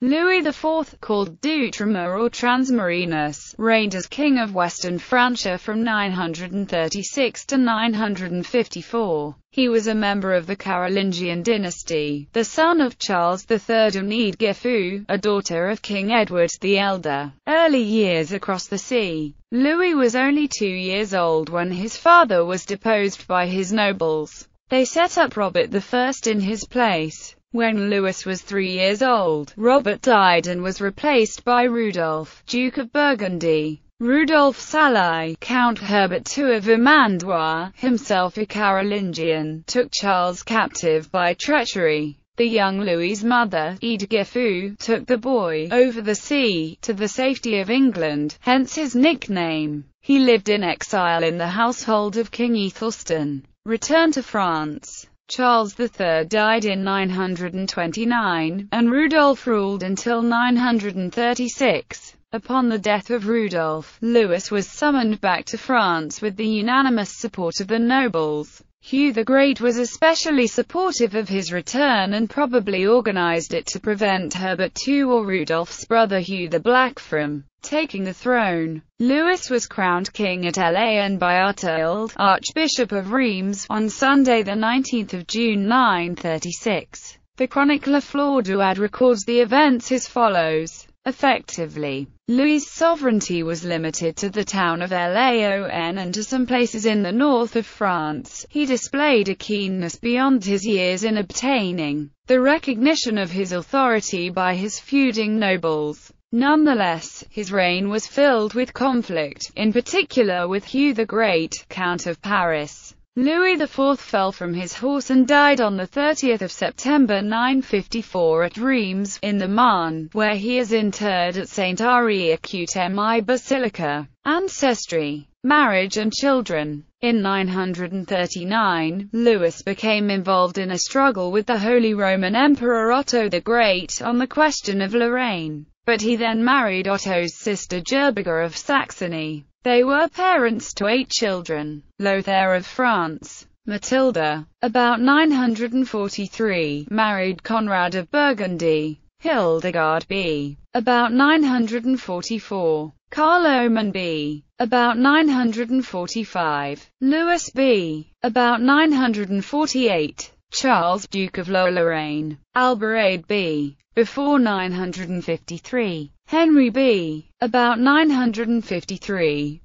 Louis IV, called D'Outre-mer or Transmarinus, reigned as King of Western Francia from 936 to 954. He was a member of the Carolingian dynasty, the son of Charles III and Eadgifu, a daughter of King Edward the Elder. Early years across the sea Louis was only two years old when his father was deposed by his nobles. They set up Robert I in his place. When Louis was three years old, Robert died and was replaced by Rudolph, Duke of Burgundy. Rudolph Salai, Count Herbert II of Vermandois, himself a Carolingian, took Charles captive by treachery. The young Louis's mother, Eadgifu, took the boy over the sea to the safety of England, hence his nickname. He lived in exile in the household of King Ethelstan. Returned to France. Charles III died in 929, and Rudolf ruled until 936. Upon the death of Rudolf, Louis was summoned back to France with the unanimous support of the nobles. Hugh the Great was especially supportive of his return and probably organized it to prevent Herbert II or Rudolf's brother Hugh the Black from taking the throne. Louis was crowned king at Laon by Artald, Archbishop of Reims, on Sunday 19 June 936. The chronicler Flodoard records the events as follows. Effectively, Louis' sovereignty was limited to the town of Laon and to some places in the north of France. He displayed a keenness beyond his years in obtaining the recognition of his authority by his feuding nobles. Nonetheless, his reign was filled with conflict, in particular with Hugh the Great, Count of Paris. Louis IV fell from his horse and died on 30 September 954 at Reims, in the Marne, where he is interred at St. Henri-Écoutemi Basilica. Ancestry, marriage and children In 939, Louis became involved in a struggle with the Holy Roman Emperor Otto the Great on the question of Lorraine, but he then married Otto's sister Gerberga of Saxony. They were parents to eight children. Lothair of France. Matilda, about 943, married Conrad of Burgundy. Hildegard b. about 944. Carloman b. about 945. Louis b. about 948. Charles, Duke of Lower Lorraine. Alberade b. before 953. Henry b. about 953,